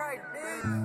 Right bitch.